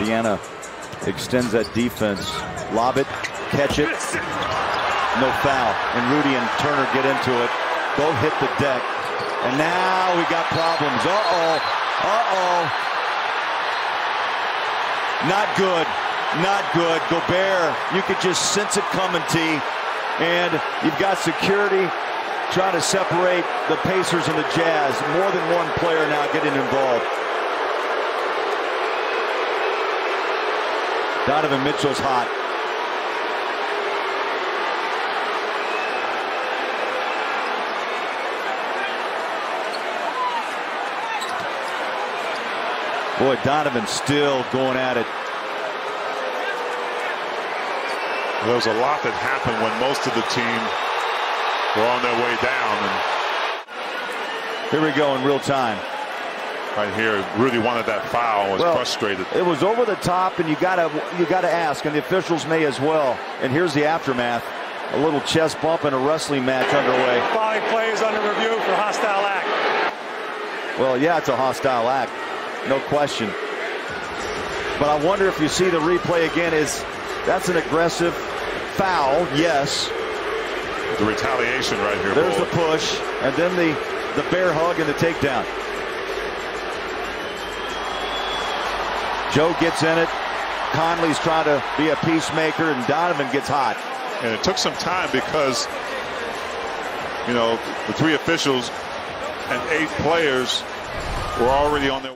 Indiana extends that defense. Lob it, catch it. No foul. And Rudy and Turner get into it. Both hit the deck. And now we got problems. Uh-oh. Uh-oh. Not good. Not good. Gobert, you could just sense it coming, T. And you've got security trying to separate the Pacers and the Jazz. More than one player now getting involved. Donovan Mitchell's hot. Boy, Donovan still going at it. There was a lot that happened when most of the team were on their way down. And here we go in real time. Right here, Rudy wanted that foul. and Was well, frustrated. It was over the top, and you gotta you gotta ask, and the officials may as well. And here's the aftermath: a little chest bump and a wrestling match underway. Five plays under review for hostile act. Well, yeah, it's a hostile act, no question. But I wonder if you see the replay again. Is that's an aggressive foul? Yes. The retaliation right here. There's the push, and then the the bear hug and the takedown. Joe gets in it. Conley's trying to be a peacemaker, and Donovan gets hot. And it took some time because, you know, the three officials and eight players were already on their